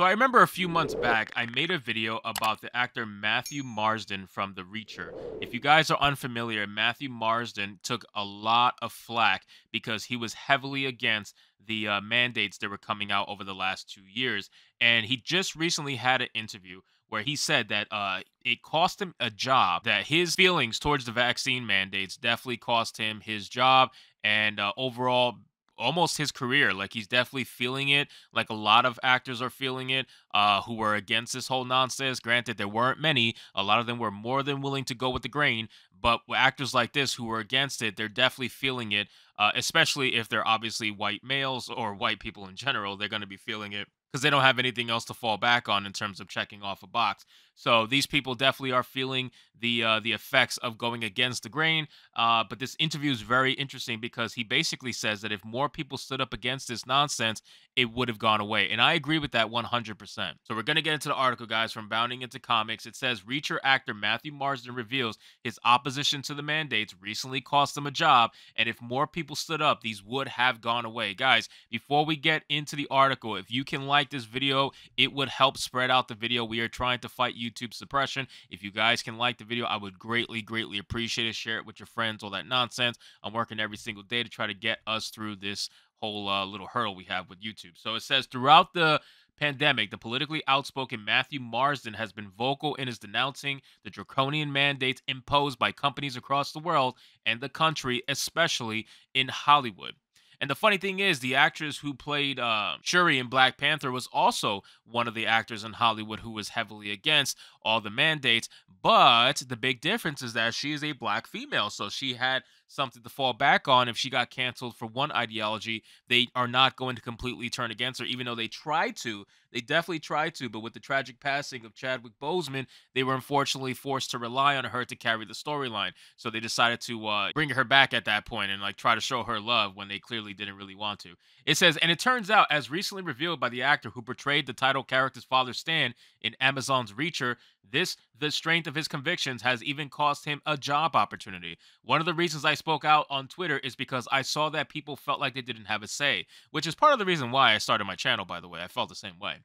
So I remember a few months back, I made a video about the actor Matthew Marsden from The Reacher. If you guys are unfamiliar, Matthew Marsden took a lot of flack because he was heavily against the uh, mandates that were coming out over the last two years. And he just recently had an interview where he said that uh, it cost him a job, that his feelings towards the vaccine mandates definitely cost him his job and uh, overall almost his career. Like he's definitely feeling it. Like a lot of actors are feeling it uh, who were against this whole nonsense. Granted, there weren't many. A lot of them were more than willing to go with the grain. But actors like this who are against it, they're definitely feeling it. Uh, especially if they're obviously white males or white people in general, they're going to be feeling it because they don't have anything else to fall back on in terms of checking off a box. So these people definitely are feeling the uh, the effects of going against the grain. Uh, but this interview is very interesting because he basically says that if more people stood up against this nonsense, it would have gone away. And I agree with that 100%. So we're going to get into the article, guys, from Bounding into Comics. It says Reacher actor Matthew Marsden reveals his opposition to the mandates recently cost them a job. And if more people stood up, these would have gone away. Guys, before we get into the article, if you can like this video, it would help spread out the video. We are trying to fight YouTube suppression. If you guys can like the video, I would greatly, greatly appreciate it. Share it with your friends, all that nonsense. I'm working every single day to try to get us through this whole uh, little hurdle we have with YouTube. So it says throughout the pandemic, the politically outspoken Matthew Marsden has been vocal in his denouncing the draconian mandates imposed by companies across the world and the country, especially in Hollywood. And the funny thing is, the actress who played uh, Shuri in Black Panther was also one of the actors in Hollywood who was heavily against all the mandates. But the big difference is that she is a black female, so she had something to fall back on if she got canceled for one ideology. They are not going to completely turn against her, even though they tried to. They definitely tried to, but with the tragic passing of Chadwick Boseman, they were unfortunately forced to rely on her to carry the storyline. So they decided to uh, bring her back at that point and like try to show her love when they clearly didn't really want to. It says, and it turns out, as recently revealed by the actor who portrayed the title character's father Stan in Amazon's Reacher, this, the strength of his convictions, has even cost him a job opportunity. One of the reasons I spoke out on Twitter is because I saw that people felt like they didn't have a say, which is part of the reason why I started my channel, by the way. I felt the same way.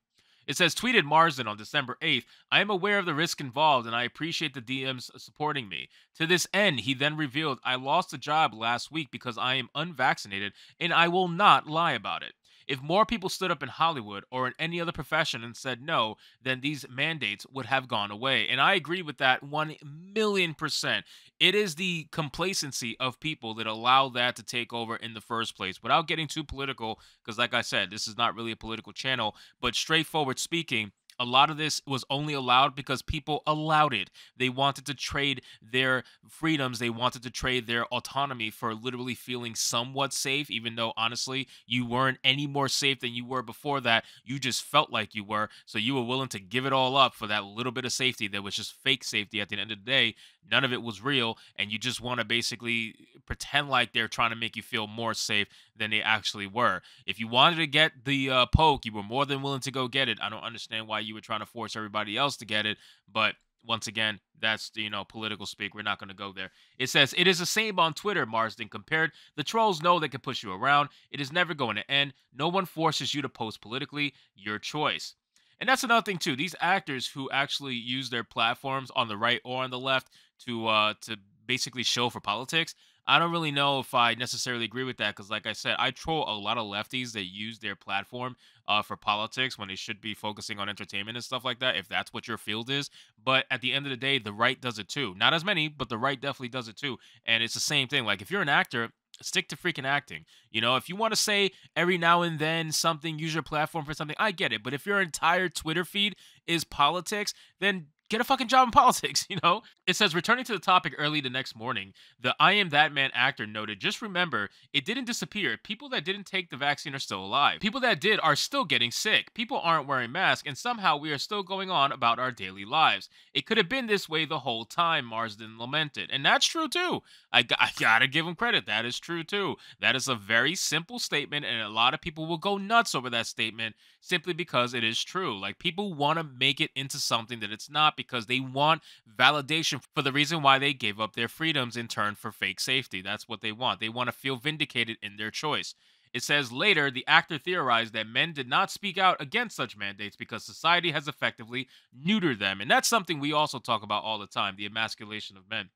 It says, tweeted Marsden on December 8th, I am aware of the risk involved and I appreciate the DMs supporting me. To this end, he then revealed, I lost a job last week because I am unvaccinated and I will not lie about it. If more people stood up in Hollywood or in any other profession and said no, then these mandates would have gone away. And I agree with that 1 million percent. It is the complacency of people that allow that to take over in the first place. Without getting too political, because like I said, this is not really a political channel, but straightforward speaking, a lot of this was only allowed because people allowed it. They wanted to trade their freedoms, they wanted to trade their autonomy for literally feeling somewhat safe, even though honestly, you weren't any more safe than you were before that. You just felt like you were. So you were willing to give it all up for that little bit of safety that was just fake safety at the end of the day. None of it was real. And you just want to basically pretend like they're trying to make you feel more safe than they actually were. If you wanted to get the uh, poke, you were more than willing to go get it. I don't understand why you were trying to force everybody else to get it, but once again, that's you know political speak. We're not going to go there. It says it is the same on Twitter. Marsden compared. The trolls know they can push you around. It is never going to end. No one forces you to post politically. Your choice. And that's another thing too. These actors who actually use their platforms on the right or on the left to uh to basically show for politics. I don't really know if I necessarily agree with that because, like I said, I troll a lot of lefties that use their platform uh, for politics when they should be focusing on entertainment and stuff like that, if that's what your field is. But at the end of the day, the right does it too. Not as many, but the right definitely does it too. And it's the same thing. Like, if you're an actor, stick to freaking acting. You know, if you want to say every now and then something, use your platform for something, I get it. But if your entire Twitter feed is politics, then get a fucking job in politics, you know? It says, returning to the topic early the next morning, the I Am That Man actor noted, just remember, it didn't disappear. People that didn't take the vaccine are still alive. People that did are still getting sick. People aren't wearing masks, and somehow we are still going on about our daily lives. It could have been this way the whole time, Marsden lamented. And that's true too. I, I gotta give him credit. That is true too. That is a very simple statement, and a lot of people will go nuts over that statement simply because it is true. Like people want to make it into something that it's not because they want validation for the reason why they gave up their freedoms in turn for fake safety. That's what they want. They want to feel vindicated in their choice. It says later, the actor theorized that men did not speak out against such mandates because society has effectively neutered them. And that's something we also talk about all the time the emasculation of men.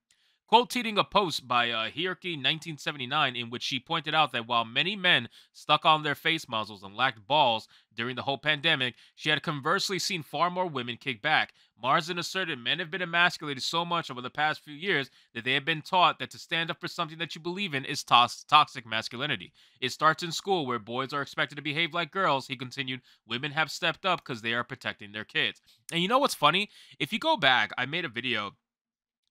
Quote tweeting a post by uh, Hierarchy 1979 in which she pointed out that while many men stuck on their face muzzles and lacked balls during the whole pandemic, she had conversely seen far more women kick back. Marsden asserted men have been emasculated so much over the past few years that they have been taught that to stand up for something that you believe in is to- toxic masculinity. It starts in school where boys are expected to behave like girls. He continued, women have stepped up because they are protecting their kids. And you know what's funny? If you go back, I made a video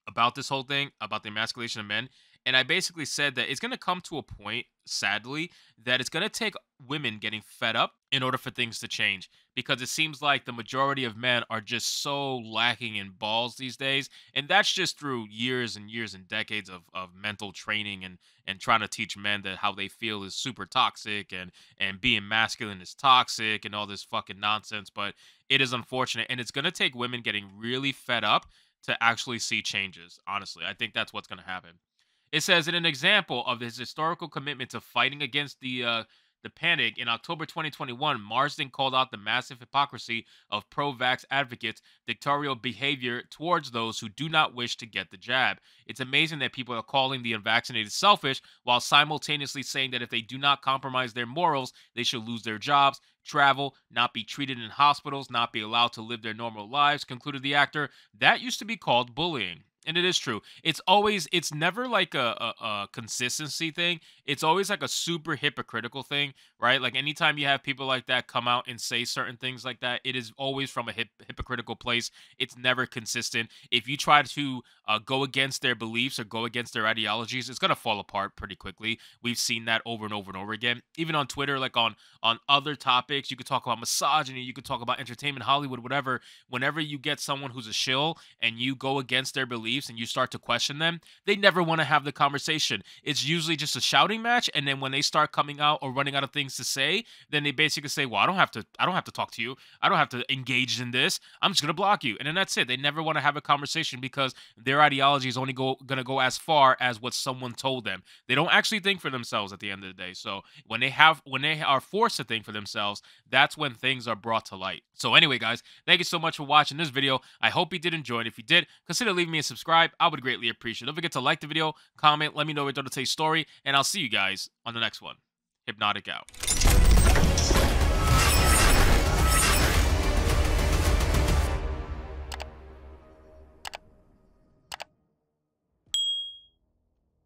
about this whole thing about the emasculation of men and i basically said that it's going to come to a point sadly that it's going to take women getting fed up in order for things to change because it seems like the majority of men are just so lacking in balls these days and that's just through years and years and decades of, of mental training and and trying to teach men that how they feel is super toxic and and being masculine is toxic and all this fucking nonsense but it is unfortunate and it's going to take women getting really fed up to actually see changes. Honestly, I think that's what's going to happen. It says in an example of his historical commitment to fighting against the uh, the panic in October 2021, Marsden called out the massive hypocrisy of pro vax advocates' dictatorial behavior towards those who do not wish to get the jab. It's amazing that people are calling the unvaccinated selfish while simultaneously saying that if they do not compromise their morals, they should lose their jobs, travel, not be treated in hospitals, not be allowed to live their normal lives, concluded the actor. That used to be called bullying and it is true. It's always, it's never like a, a, a, consistency thing. It's always like a super hypocritical thing, right? Like anytime you have people like that come out and say certain things like that, it is always from a hip, hypocritical place. It's never consistent. If you try to uh, go against their beliefs or go against their ideologies, it's gonna fall apart pretty quickly. We've seen that over and over and over again. Even on Twitter, like on on other topics, you could talk about misogyny, you could talk about entertainment, Hollywood, whatever. Whenever you get someone who's a shill and you go against their beliefs beliefs and you start to question them, they never want to have the conversation. It's usually just a shouting match, and then when they start coming out or running out of things to say, then they basically say, "Well, I don't have to. I don't have to talk to you. I don't have to engage in this. I'm just gonna block you." And then that's it. They never want to have a conversation because their ideology is only go gonna go as far as what someone told them. They don't actually think for themselves at the end of the day. So when they have when they are forced to think for themselves, that's when things are brought to light. So anyway, guys, thank you so much for watching this video. I hope you did enjoy it. If you did, consider leaving me a subscribe subscribe. I would greatly appreciate it. Don't forget to like the video, comment, let me know what you thought your Dota story, and I'll see you guys on the next one. Hypnotic out.